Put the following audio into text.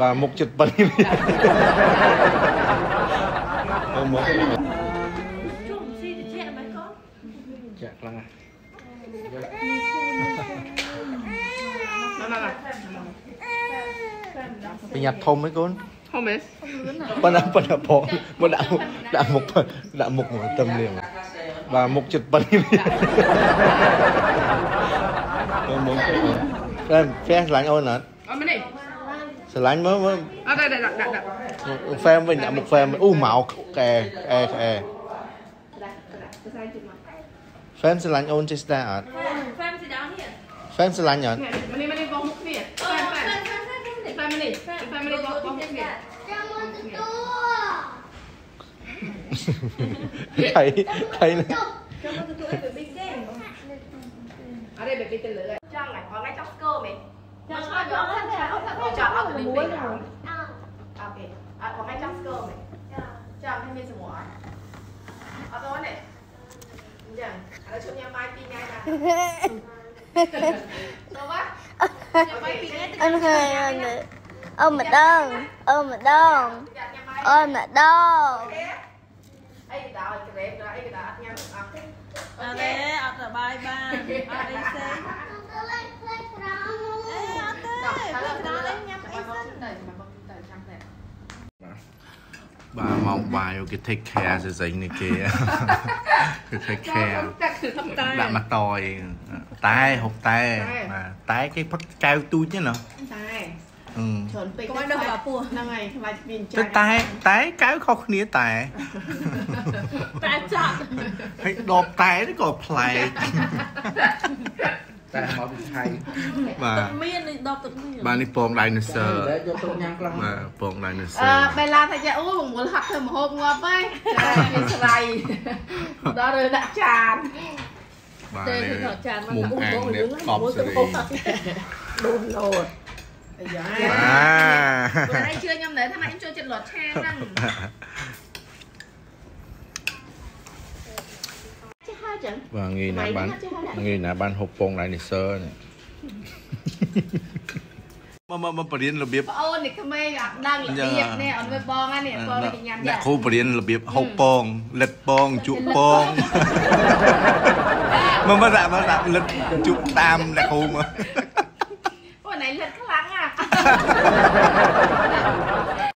បាទមុខចិត្តប៉ុណ្នេះអូមុខជុំស៊ីតិចមែនកូនចាក់ខ្លាំងណាស់មកមកប្រញាប់ធំឯងកូនហូមេ សប៉ុណ្ណាប៉ុណ្ណាផងមកដាក់មុខដាក់មុខដាក់មុខមកទឹមលៀងបាទមុខចិត្តប៉ុណ្នេះអូមុខហ្វែមហ្វែមឆ្លាញ់អូនអត់អត់មែនទេឆ្លាញ់មើលមើលអត់ដាក់ដាក់ដាក់ដាក់ហ្វែមវិញដាក់មុខហ្វែមអូមកកែអែអែហ្វែមឆ្លាញ់អូនចេះស្ដាអត់ហ្វាមស៊ីដោនេះហ្វែមឆ្លាញ់អត់នេះនេះនេះបងមុខគ្នាអូហ្វែមហ្វាហ្វែមមហ្វាមហ្វាមហ្វែមនេះហ្វែមនេះបងបងមុខគ្នាថៃថៃនេះអរេបេប៊ីទៅលើចង់ហ្នឹងអត់ចង់ស្គរមែនមកឆ្លងយកសិនឆាអត់ច ង់អត់ទៅលេងអូខេអត់បងចង់ស្គរមែនចង់ให้មានសមួអត់អត់ដល់ទេអញ្ចឹងឥឡូវជុំញ៉ាំបាយពីរថ្ងៃណាទៅវ៉ាញ៉ាំបាយពីរថ្ងៃ anh hai anh ôm mà đông ôm mà đông ញ៉ាំបាយ ôm mà đông អីក៏ដោយក្រេបដល់អីក៏ដោយអត់ញ៉ាំអត់ទេ អត់ទេអត់សบายបានអត់អីផ្សេង បាទមកបាយគេ take care ស្អីនេះគេគេ take ចា care តែគឺធម្មតាដាក់មកតយតែហុកតែបាទតែគេផុតកៅទូចណាតែអឺច្រើនពេកកុំឲ្យដល់បាពោះហ្នឹងហើយខ្លាចមានចាតែតែតែកៅខុសគ្នាតែតែចាក់ហើយដបតែនេះក៏ប្លែកតែ មកពីថៃបាទមាននេះដបទឹកមានបាទនេះពង dinosaur យកទុកញ៉ាំខ្លះបាទពងអឺ dinosaur បេឡាថាចាអូបង្មូលហាត់ធ្វើមហូបងាប់ហើយចាមានស្រ័យដល់រើដាក់ចានបាទទេនេះទៅចានមកមុំអាំងនេះកប់សេរីដូនលោតអាយ៉ាអាបងឯងជឿខ្ញុំដែរថាម៉ែខ្ញុំចូលចិត្តលត់ឆាហ្នឹង ចេះហើយចឹងបាទងាយណាស់បានងាយណាស់បានហូបពង dinosaur នេះមកមកមកបរៀនរបៀបបងអូននេះក្មេងអត់ដឹងរបៀបនេះអត់មើលបងហ្នឹងនេះបងនេះញ៉ាំអ្នកយ៉ាគ្រូបរៀនរបៀបហូបពងលិតពងជក់ពងមកមកដាក់មកដាក់លិតជក់តាមអ្នកគ្រូមកអូនឯងលិតខ្លាំងអា